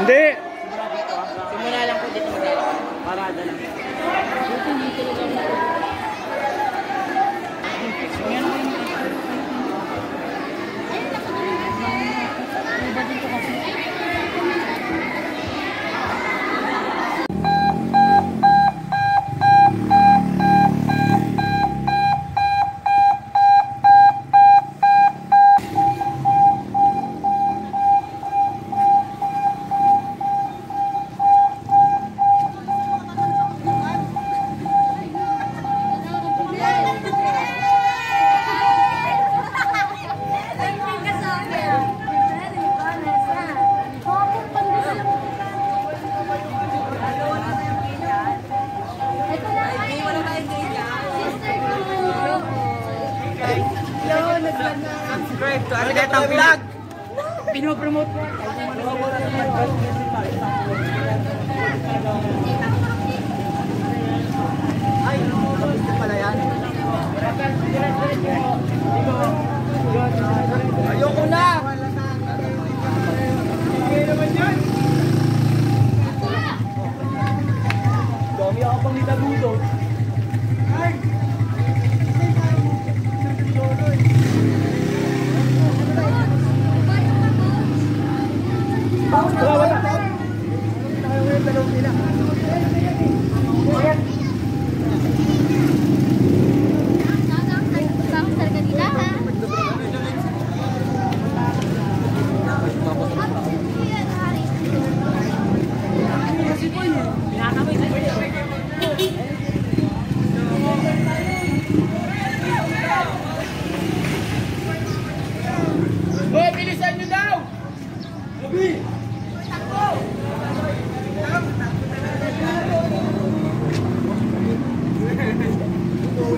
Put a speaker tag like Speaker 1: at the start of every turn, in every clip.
Speaker 1: Hindi.
Speaker 2: Simula lang po dito.
Speaker 3: Parada lang. Subscribe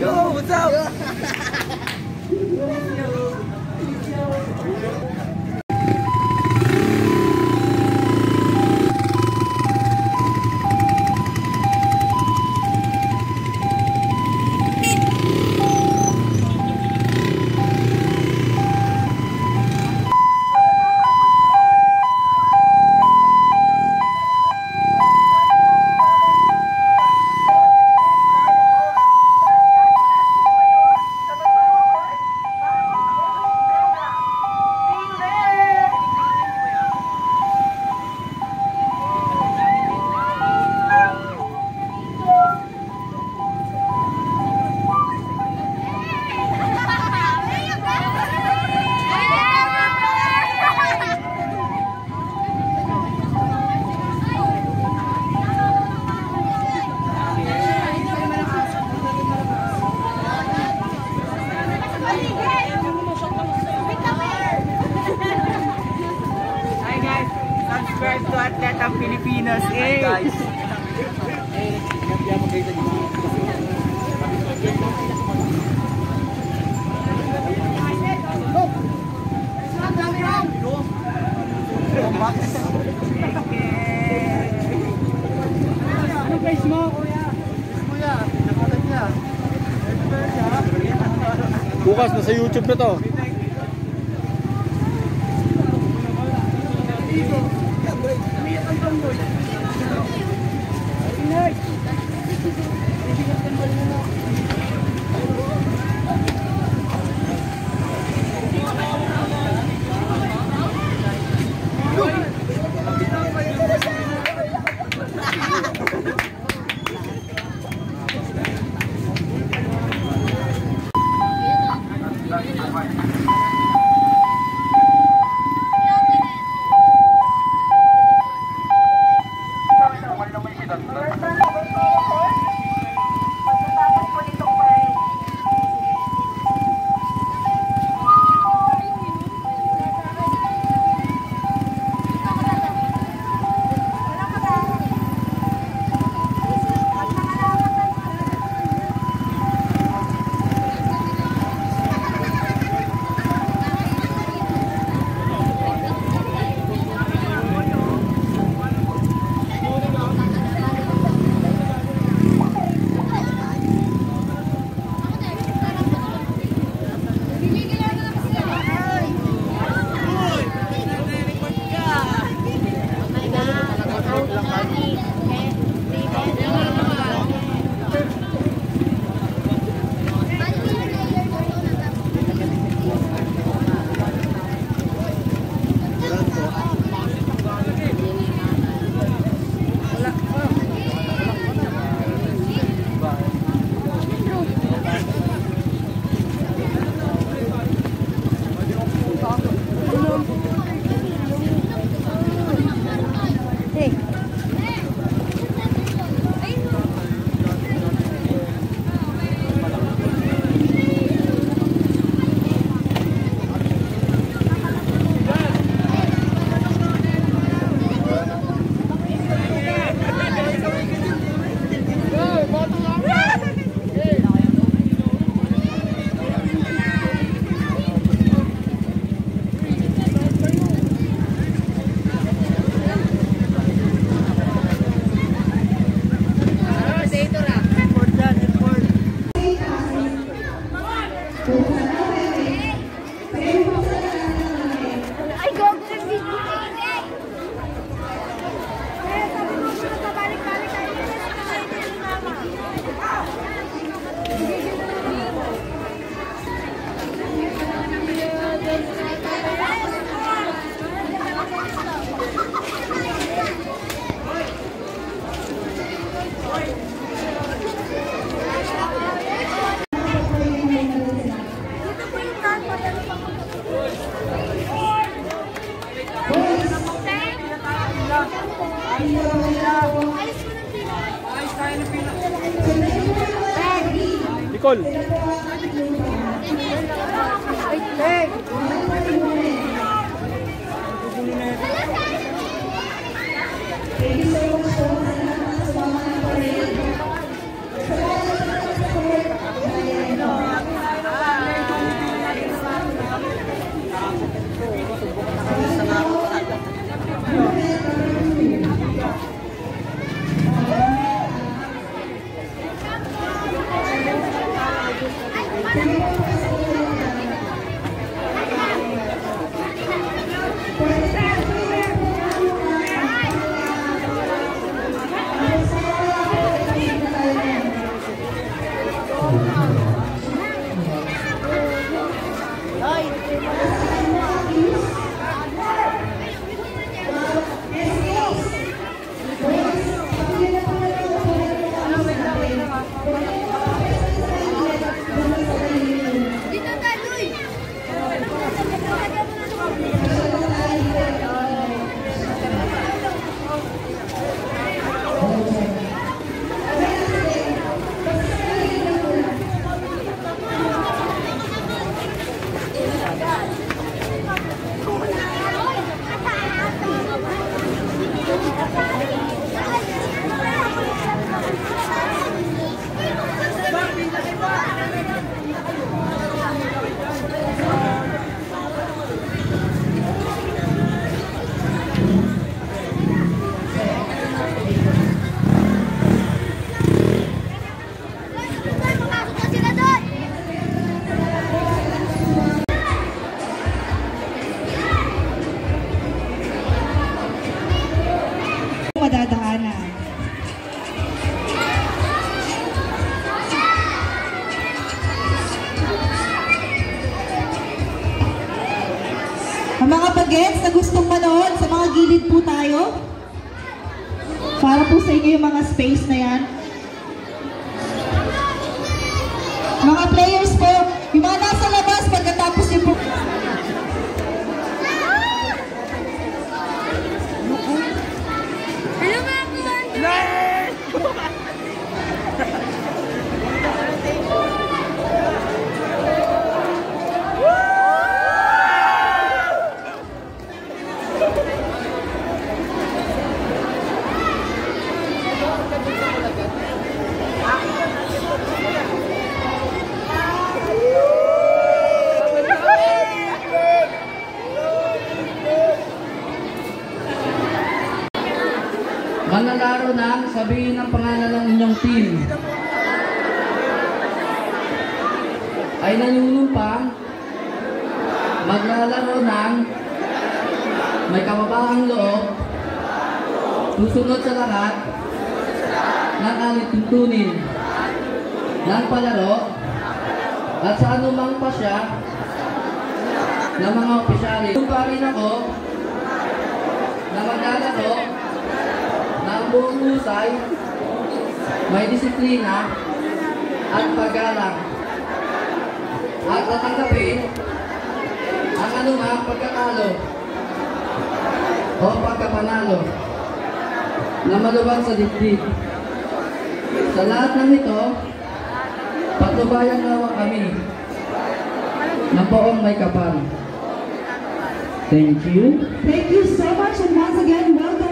Speaker 3: Yo, what's up? Pilipinas. Hey guys. Ano guys mo, kuya? Kuya, nakatag niya.
Speaker 1: Bukas na sa YouTube na to.
Speaker 4: No,
Speaker 3: Gracias. Nicole. Dito bagets na gustong manood, sa mga gilid po tayo. Para po sa inyo yung mga space na yan. Mga players po,
Speaker 5: Manlalaro ng sabihin ang pangalan ng inyong team. Ay nanunumpang maglalaro ng may kababahang loob, susunod sa lahat. Ng alituntunin ng palaro. At sa anumang pasya ng mga opisyali. Kung pa rin ako. Na maglalaro na ang buong husay, may disiplina at paggalang at tatanggapin ang anumang pagkatalo o pagkapanalo na malubag sa dibdib. Sa lahat ng ito, patnubayan nawa kami ng buong may kapal. Thank you.
Speaker 3: Thank you so much and once again, welcome